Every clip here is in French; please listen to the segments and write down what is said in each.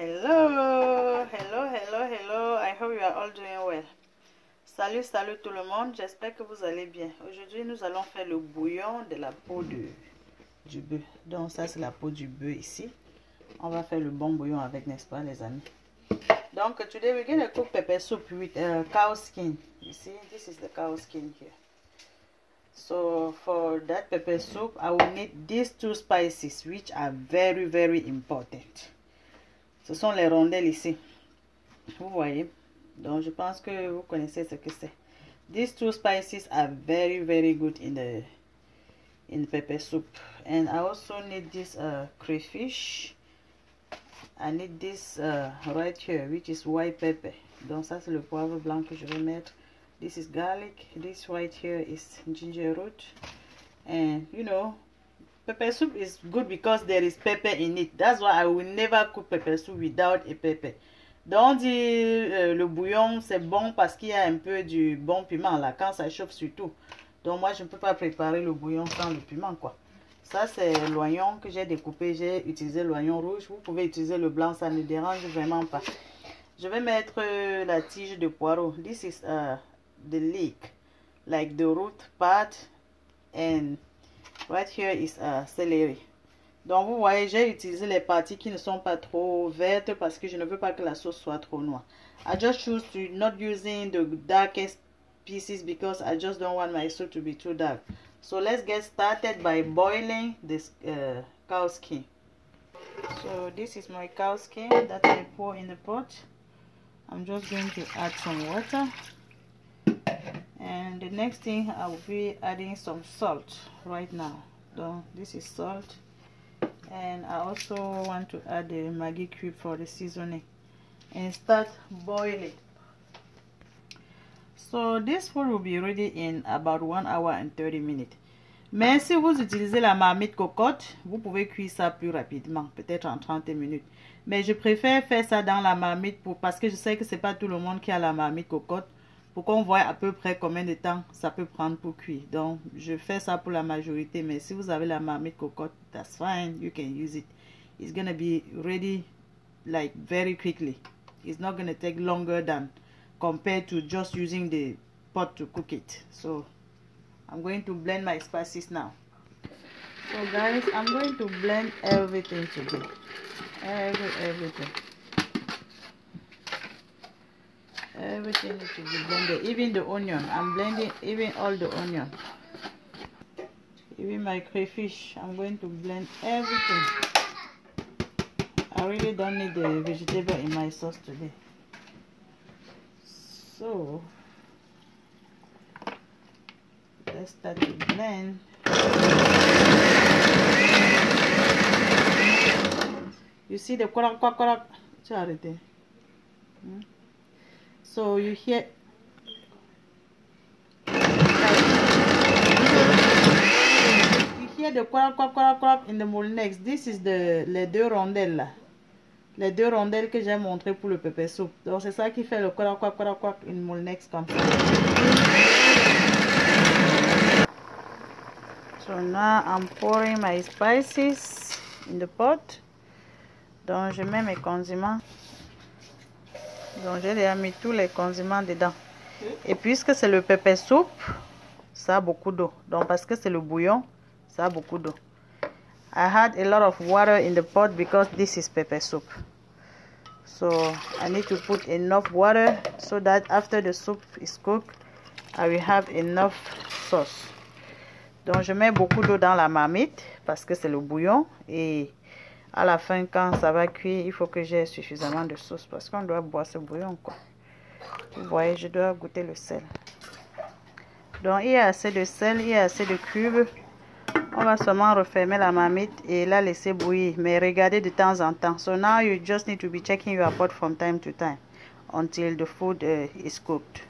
Hello, hello, hello, hello. I hope you are all doing well. Salut, salut tout le monde. J'espère que vous allez bien. Aujourd'hui, nous allons faire le bouillon de la peau du bœuf. Donc, ça, c'est la peau du bœuf ici. On va faire le bon bouillon avec, n'est-ce pas, les amis? Donc, today we're going to cook pepper soup with uh, cow skin. You see, this is the cow skin here. So, for that pepper soup, I will need these two spices, which are very, very important. Ce sont les rondelles ici. Vous voyez? Donc, je pense que vous connaissez ce que c'est. These two spices are very, very good in the in the pepper soup. And I also need this uh, crayfish. I need this uh, right here, which is white pepper. Donc, ça, c'est le poivre blanc que je vais mettre. This is garlic. This right here is ginger root. And, you know, pepper soup is good because there is pepper in it. That's why I will never cook pepper soup without a pepper. Donc, on dit euh, le bouillon, c'est bon parce qu'il y a un peu du bon piment là, quand ça chauffe surtout. Donc, moi, je ne peux pas préparer le bouillon sans le piment, quoi. Ça, c'est l'oignon que j'ai découpé. J'ai utilisé l'oignon rouge. Vous pouvez utiliser le blanc, ça ne dérange vraiment pas. Je vais mettre euh, la tige de poireau. This is uh, the leek, like the root part and right here is uh, celery. Donc vous voyez, j'ai utilisé les parties qui ne sont pas trop vertes parce que je ne veux pas que la sauce soit trop noire. I just choose to not using the darkest pieces because I just don't want my soup to be too dark. So let's get started by boiling this uh, cow skin. So this is my cow skin that I pour in the pot. I'm just going to add some water and the next thing I will be adding some salt right now. So this is salt. And I also want to add the Maggi cube for the seasoning and start boiling. So this food will be ready in about 1 hour and 30 minutes. Mais si vous utilisez la marmite cocotte vous pouvez cuire ça plus rapidement peut-être en 30 minutes. Mais je préfère faire ça dans la marmite pour parce que je sais que c'est pas tout le monde qui a la marmite cocotte pour qu'on voit à peu près combien de temps ça peut prendre pour cuire. Donc, je fais ça pour la majorité, mais si vous avez la marmite cocotte, that's fine, you can use it. It's gonna be ready like very quickly. It's not gonna take longer than compared to just using the pot to cook it. So, I'm going to blend my spices now. So guys, I'm going to blend everything today. Every, everything. Everything needs to be blended. Even the onion. I'm blending even all the onion. Even my crayfish i'm going to blend everything. I really don't need the vegetable in my sauce today. So let's start to blend. You see the quack quack charity hmm? So you hear you hear the quack quack quack quack in the molnex this is the les deux rondelles là. Les deux rondelles que j'ai montré pour le pepper soup donc c'est ça qui fait le quack quack quack quack in molnex comme ça. So now I'm pouring my spices in the pot. Donc je mets mes condiments donc j'ai déjà mis tous les condiments dedans. Et puisque c'est le pepper soup, ça a beaucoup d'eau. Donc parce que c'est le bouillon, ça a beaucoup d'eau. I had a lot of water in the pot because this is pepper soup. So I need to put enough water so that after the soup is cooked, I will have enough sauce. Donc je mets beaucoup d'eau dans la marmite parce que c'est le bouillon et à la fin quand ça va cuire il faut que j'ai suffisamment de sauce parce qu'on doit boire ce bouillon vous voyez je dois goûter le sel. Donc il y a assez de sel il y a assez de cubes. On va seulement refermer la marmite et la laisser bouillir. Mais regardez de temps en temps. So now you just need to be checking your pot from time to time until the food uh, is cooked.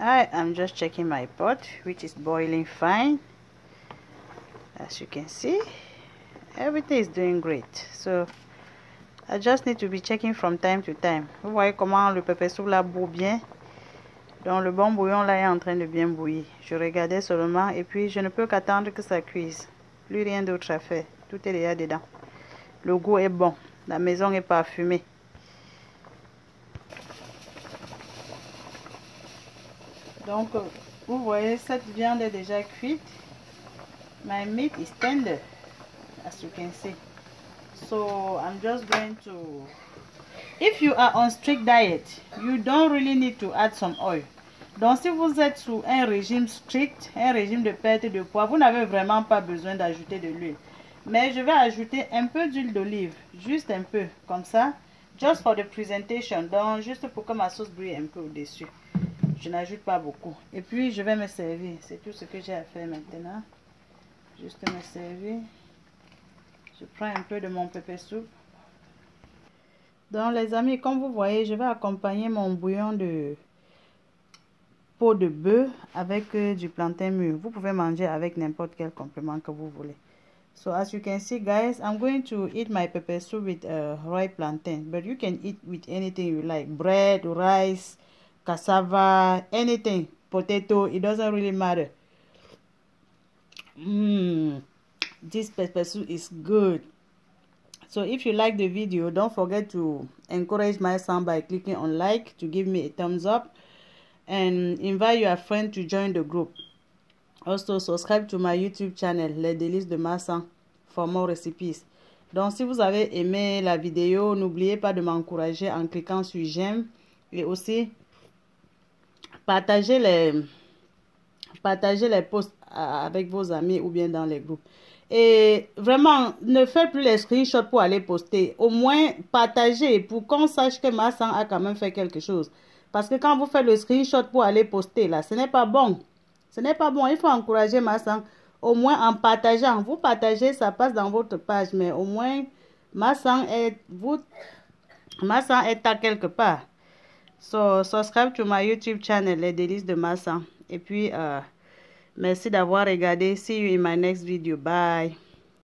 I am just checking my pot which is boiling fine. As you can see everything is doing great. So I just need to be checking from time to time. Vous voyez comment le pepper soup là bout bien. Donc le bon bouillon là est en train de bien bouillir. Je regardais seulement et puis je ne peux qu'attendre que ça cuise. Plus rien d'autre à faire. Tout est déjà dedans. Le goût est bon. La maison est parfumée. Donc, vous voyez, cette viande est déjà cuite. My meat is tender, as you can see. So, I'm just going to... If you are on strict diet, you don't really need to add some oil. Donc, si vous êtes sous un régime strict, un régime de perte de poids, vous n'avez vraiment pas besoin d'ajouter de l'huile. Mais je vais ajouter un peu d'huile d'olive, juste un peu, comme ça, just for the presentation, donc juste pour que ma sauce brille un peu au-dessus. Je n'ajoute pas beaucoup. Et puis, je vais me servir. C'est tout ce que j'ai à faire maintenant. Juste me servir. Je prends un peu de mon pépé soupe. Donc, les amis, comme vous voyez, je vais accompagner mon bouillon de peau de bœuf avec euh, du plantain mûr. Vous pouvez manger avec n'importe quel complément que vous voulez. So as you can see guys, I'm going to eat my pepper soup with uh, ripe plantain. But you can eat with anything you like. Bread, rice, cassava, anything. Potato, it doesn't really matter. Mmm, this pepper soup is good. So if you like the video, don't forget to encourage my son by clicking on like to give me a thumbs up and invite your friend to join the group. Also, subscribe to my YouTube channel, Les Délices de Massan, for more recipes. Donc, si vous avez aimé la vidéo, n'oubliez pas de m'encourager en cliquant sur j'aime et aussi partagez les, partagez les posts avec vos amis ou bien dans les groupes. Et vraiment, ne faites plus les screenshots pour aller poster. Au moins, partagez pour qu'on sache que Massan a quand même fait quelque chose. Parce que quand vous faites le screenshot pour aller poster, là, ce n'est pas bon. Ce n'est pas bon. Il faut encourager Massan. Au moins en partageant. Vous partagez, ça passe dans votre page. Mais au moins, Massan est, vous, Massan est à quelque part. So, subscribe to my YouTube channel, Les Délices de Massan. Et puis, euh, merci d'avoir regardé. See you in my next video. Bye.